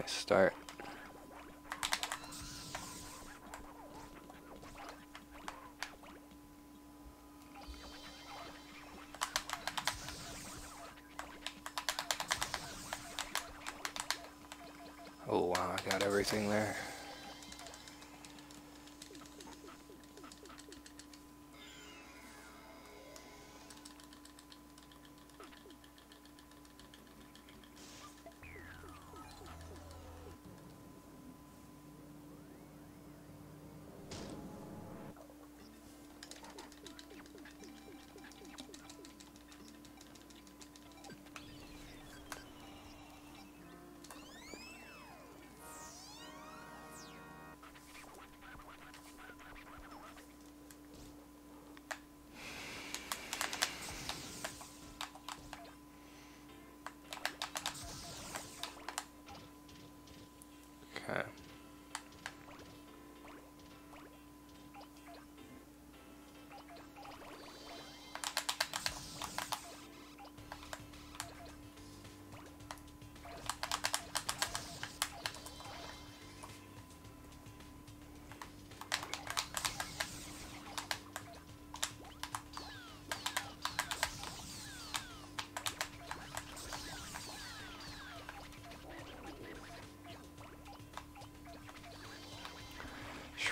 Nice start. Oh wow, I got everything there.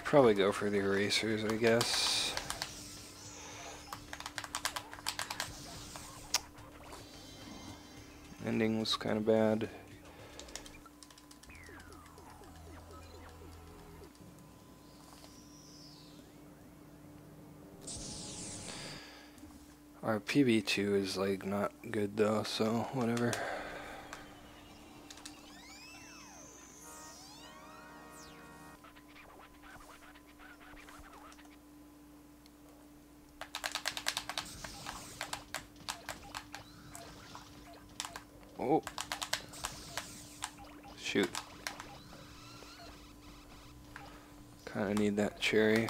Probably go for the erasers, I guess. Ending was kind of bad. Our PB2 is like not good though, so whatever. Cherry.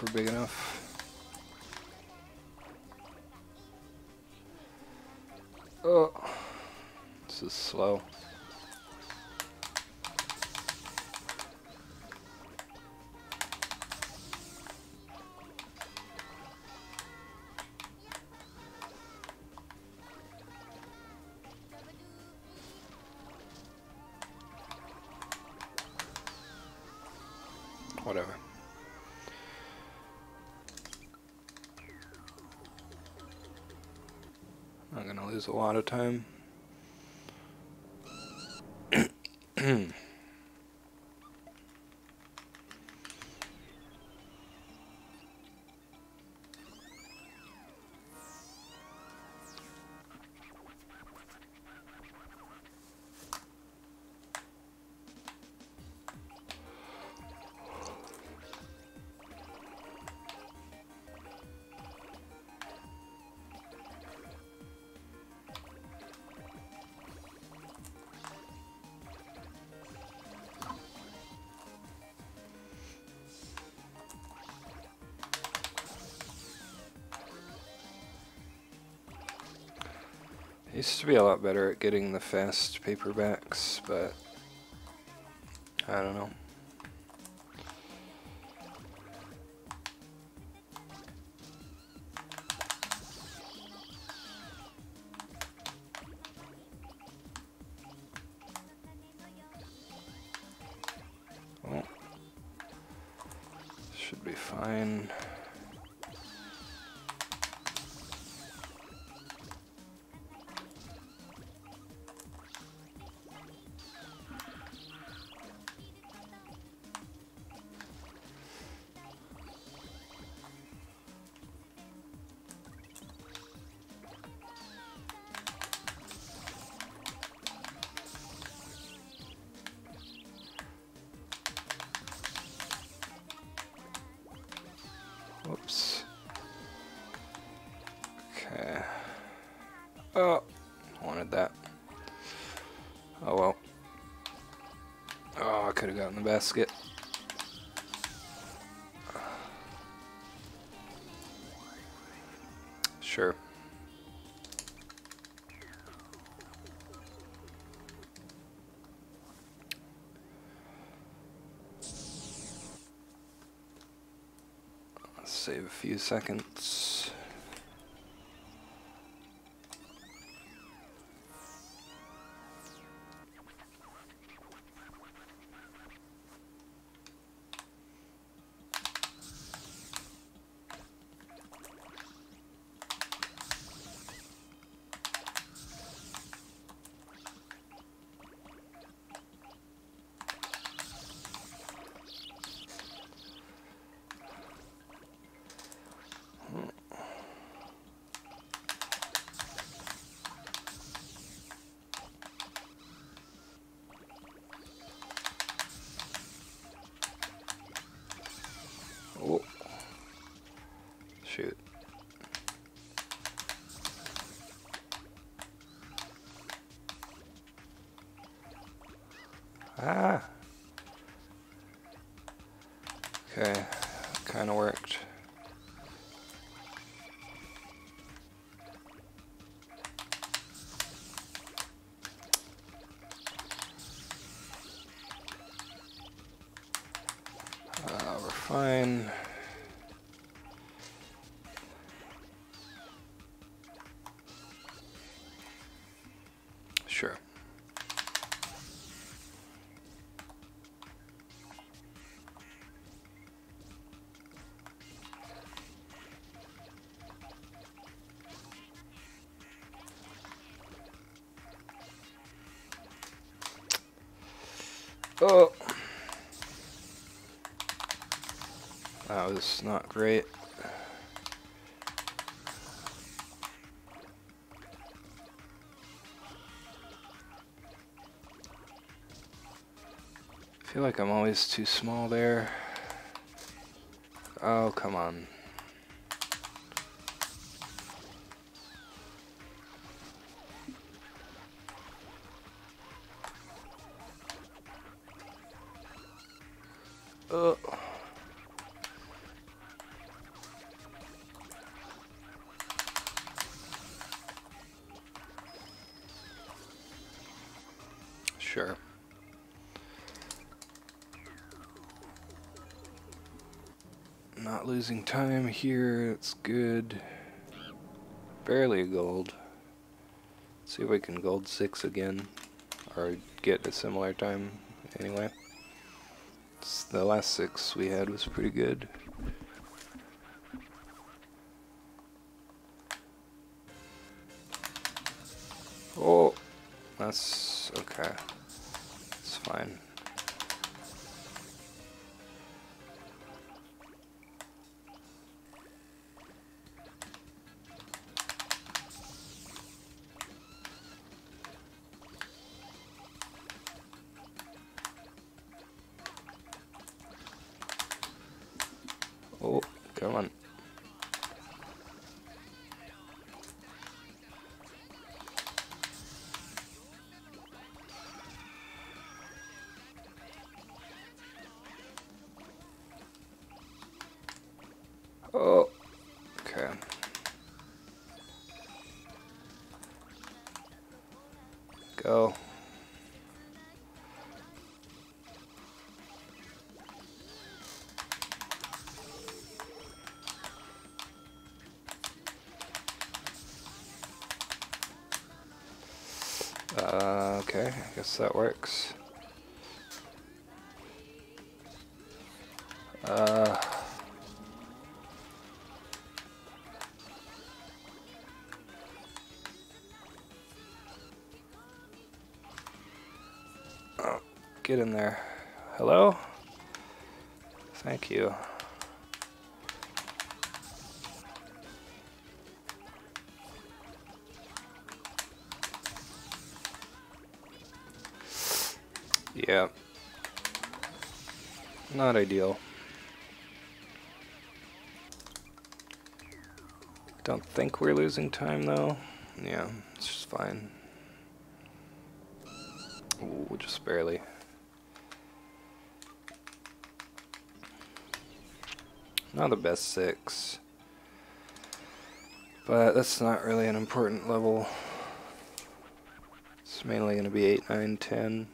If we're big enough. Oh, this is slow. Not a lot of time. Used to be a lot better at getting the fast paperbacks, but I don't know. Had that. Oh well. Oh, I could have gotten the basket. Sure. save a few seconds. Kind of worked. Uh, we're Was not great. I feel like I'm always too small there. Oh, come on. Oh. Losing time here, it's good. Barely a gold. See if we can gold six again. Or get a similar time anyway. The last six we had was pretty good. Go. Uh, okay, I guess that works. Uh, get in there. Hello? Thank you. Yeah. Not ideal. Don't think we're losing time though. Yeah, it's just fine. Ooh, just barely. Not the best six. But that's not really an important level. It's mainly going to be 8, 9, 10.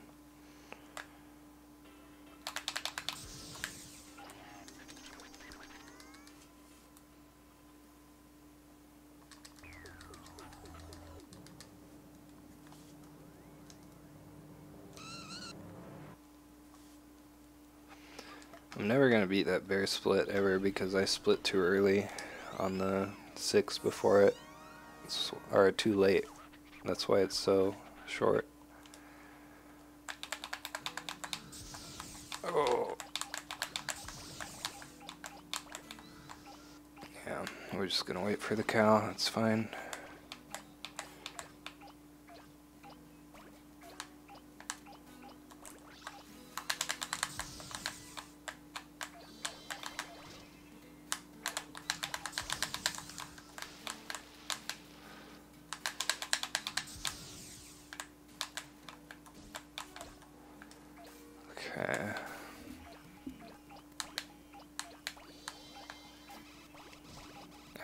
I'm never going to beat that bear split ever because I split too early on the 6 before it, or too late. That's why it's so short. Oh. Yeah, we're just going to wait for the cow. That's fine. Okay.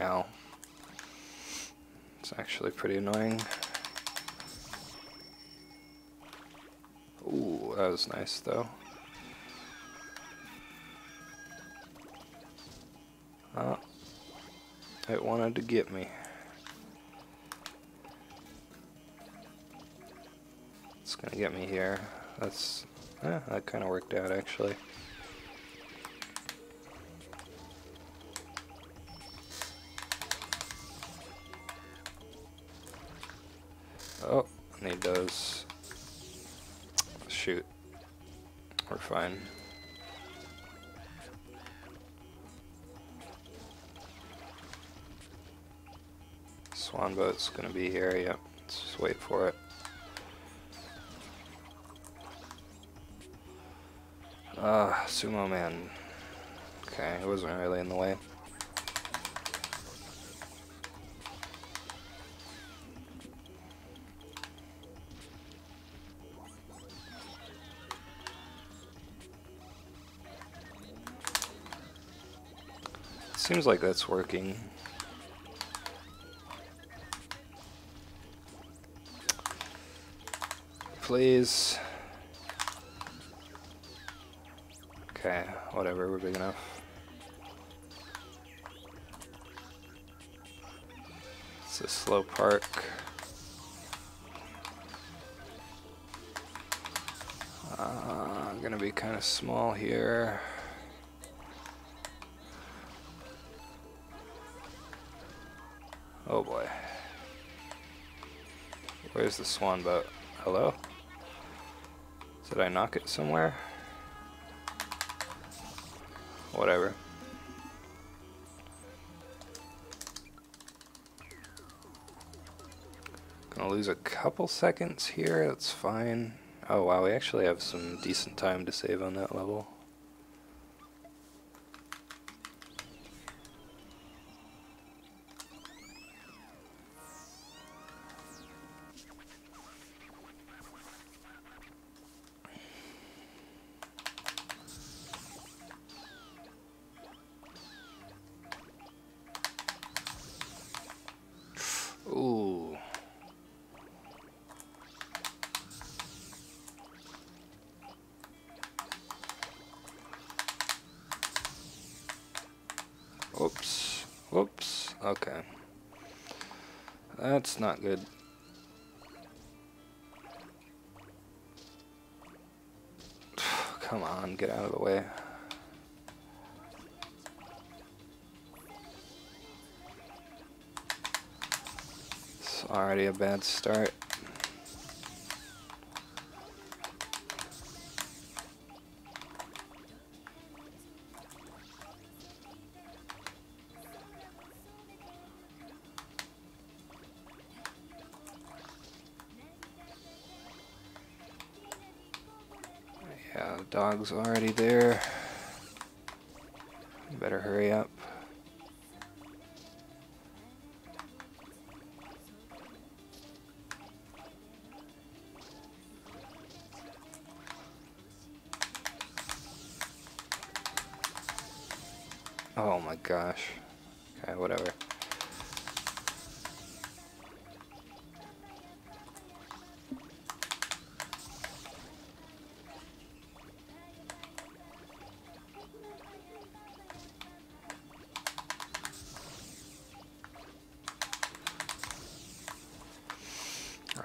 Ow. It's actually pretty annoying. Ooh, that was nice though. Oh, it wanted to get me. It's gonna get me here. That's Eh, that kind of worked out actually. Oh, need those. Shoot. We're fine. Swan boat's gonna be here, yep. Let's just wait for it. Uh, Sumo Man. Okay, it wasn't really in the way. Seems like that's working. Please. Whatever, we're big enough. It's a slow park. Uh, I'm gonna be kind of small here. Oh boy. Where's the swan boat? Hello? Did I knock it somewhere? Whatever. Gonna lose a couple seconds here, that's fine. Oh wow, we actually have some decent time to save on that level. Not good. Come on, get out of the way. It's already a bad start. dog's already there. Better hurry up. Oh my gosh.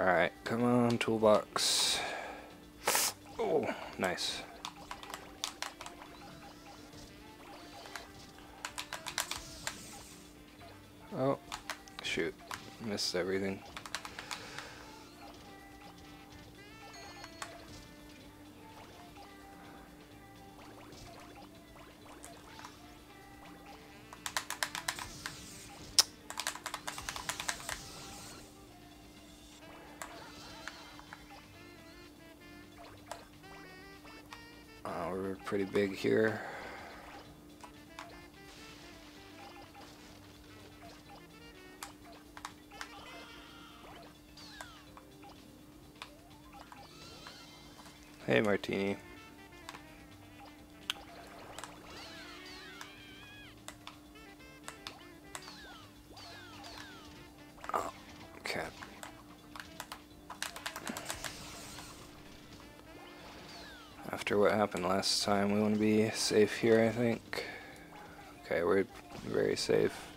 Alright, come on, toolbox. Oh, nice. Oh, shoot. Missed everything. Pretty big here. Hey, Martini. Happened last time, we want to be safe here, I think. Okay, we're very safe.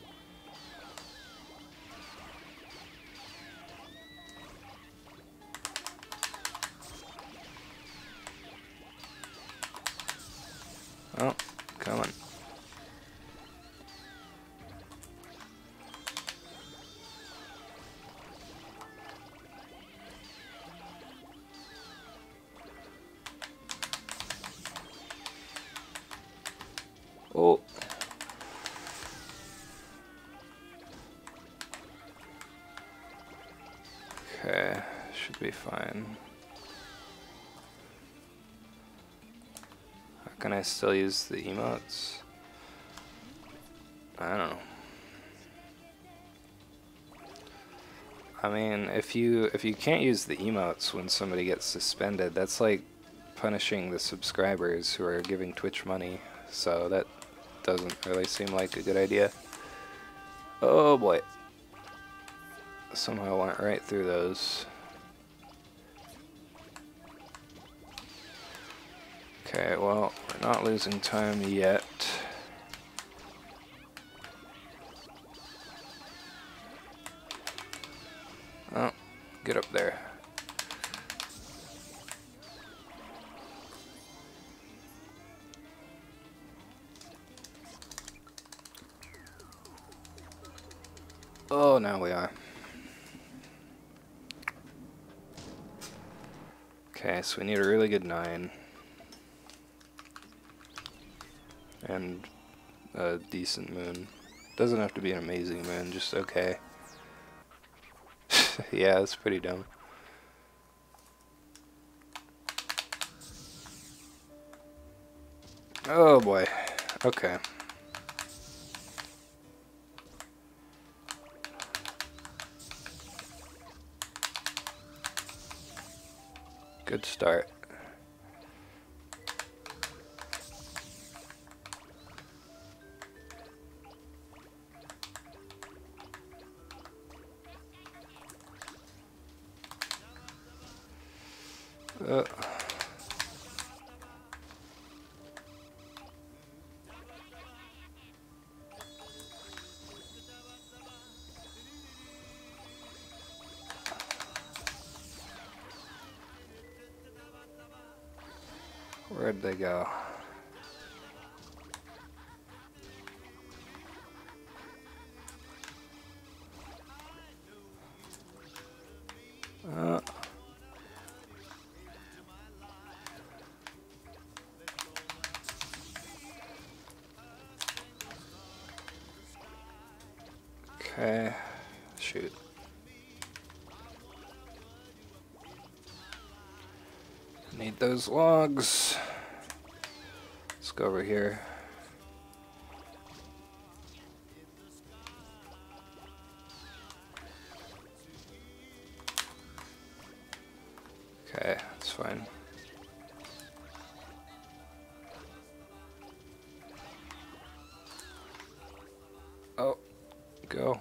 Should be fine. How can I still use the emotes? I don't know. I mean, if you if you can't use the emotes when somebody gets suspended, that's like punishing the subscribers who are giving Twitch money. So that doesn't really seem like a good idea. Oh boy. Somehow went right through those. Okay, well, we're not losing time yet. Oh, get up there. Oh, now we are. Okay, so we need a really good 9. And a decent moon. Doesn't have to be an amazing moon, just okay. yeah, it's pretty dumb. Oh boy. Okay. Good start. Where'd they go? Uh. Okay, shoot. Need those logs. Go over here. Okay, that's fine. Oh, go.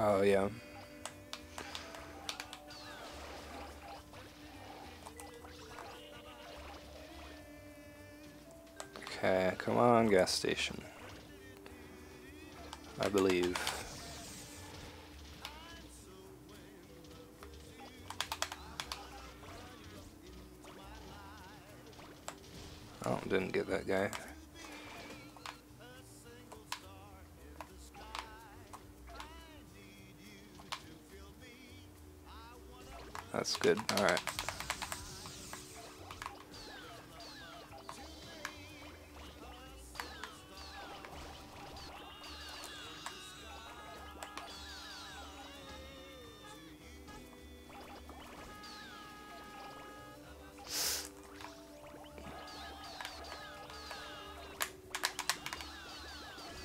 Oh, yeah. Okay, come on, gas station. I believe. Oh, didn't get that guy. That's good. Alright.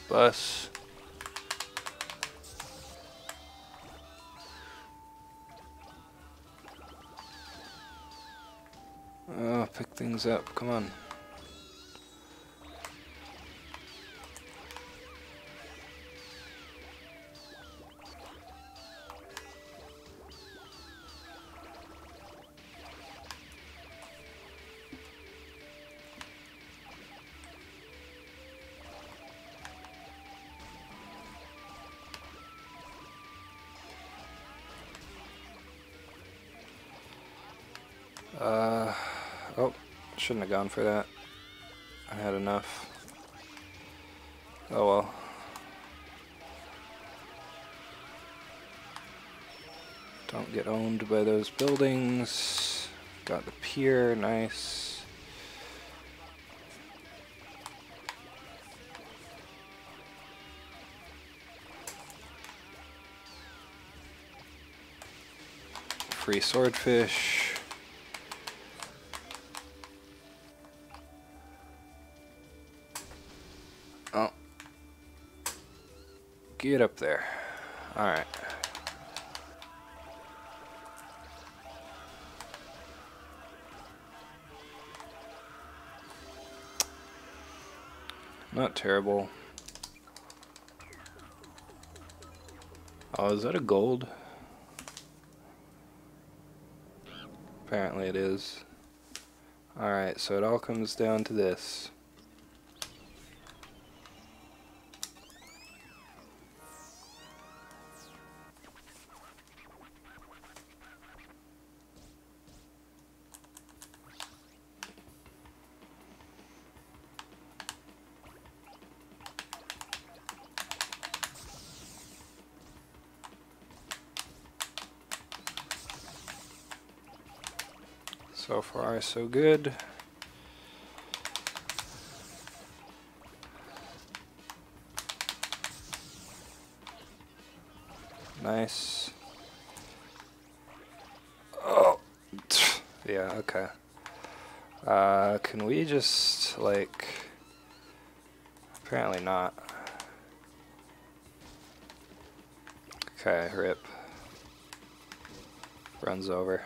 Bus. Things up. Come on. Shouldn't have gone for that. I had enough. Oh well. Don't get owned by those buildings. Got the pier, nice. Free swordfish. Get up there. Alright. Not terrible. Oh, is that a gold? Apparently it is. Alright, so it all comes down to this. Far, so good. Nice. Oh, yeah, okay. Uh, can we just, like, apparently not. Okay, rip. Runs over.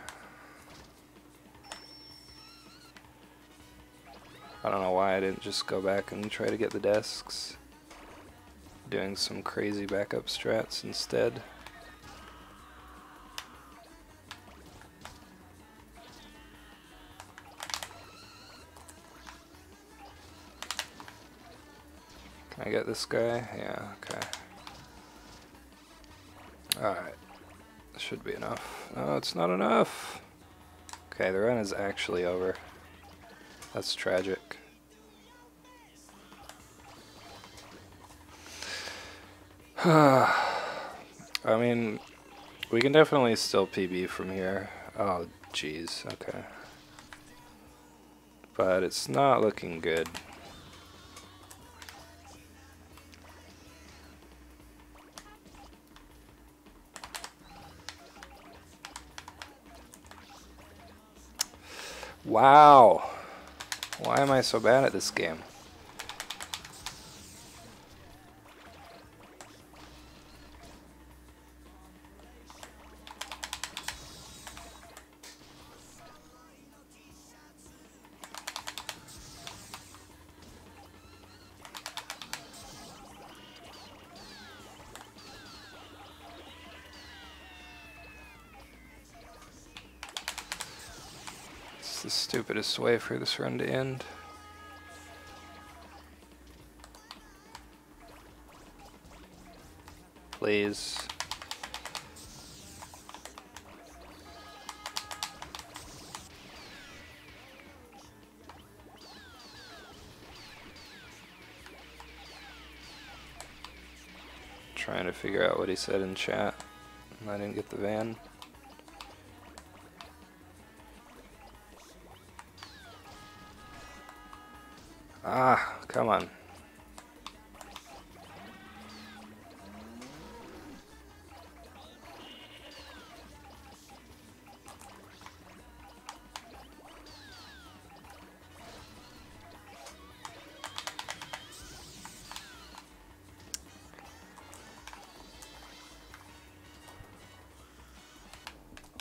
I don't know why I didn't just go back and try to get the desks. Doing some crazy backup strats instead. Can I get this guy? Yeah, okay. Alright. Should be enough. No, it's not enough! Okay, the run is actually over. That's tragic. I mean, we can definitely still PB from here. Oh, jeez, okay. But it's not looking good. Wow. Why am I so bad at this game? The stupidest way for this run to end. Please. Trying to figure out what he said in chat. I didn't get the van. Ah, come on.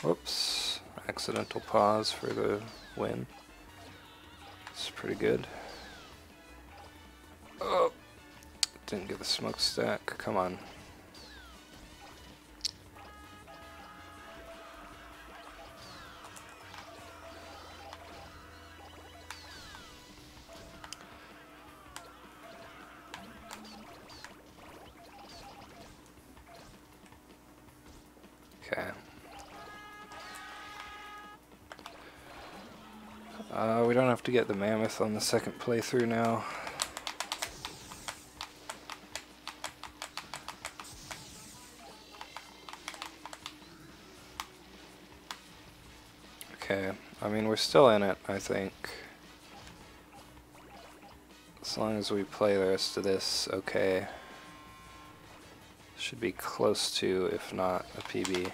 Whoops. Accidental pause for the win. It's pretty good. Didn't get the smokestack. Come on. Okay. Uh, we don't have to get the mammoth on the second playthrough now. Okay, I mean, we're still in it, I think. As long as we play the rest of this okay. Should be close to, if not, a PB.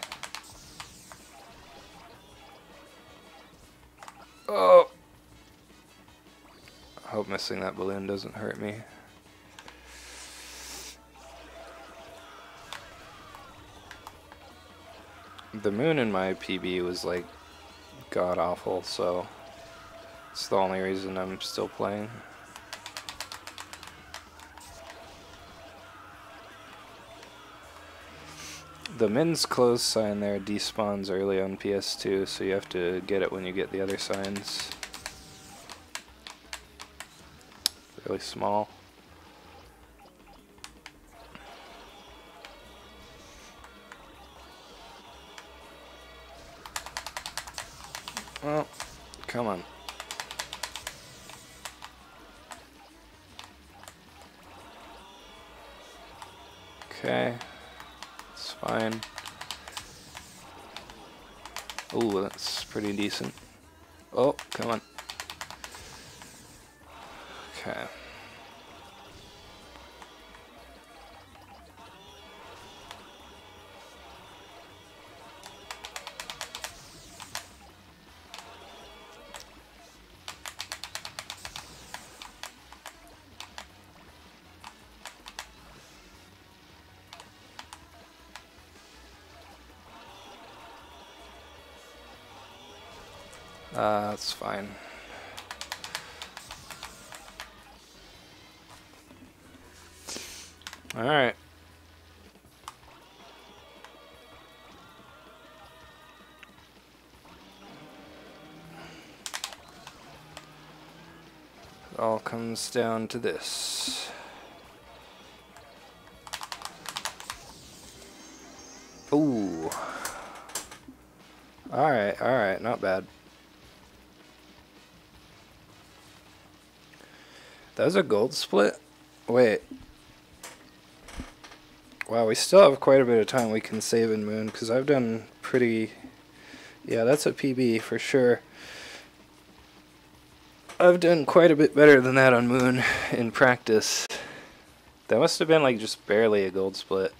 Oh! I hope missing that balloon doesn't hurt me. The moon in my PB was like god awful, so it's the only reason I'm still playing. The min's close sign there despawns early on PS2, so you have to get it when you get the other signs. Really small. Come on. Okay, it's fine. Oh, that's pretty decent. Oh, come on. Okay. Uh, that's fine. Alright. It all comes down to this. That was a gold split? Wait. Wow, we still have quite a bit of time we can save in Moon, because I've done pretty... Yeah, that's a PB for sure. I've done quite a bit better than that on Moon in practice. That must have been like just barely a gold split.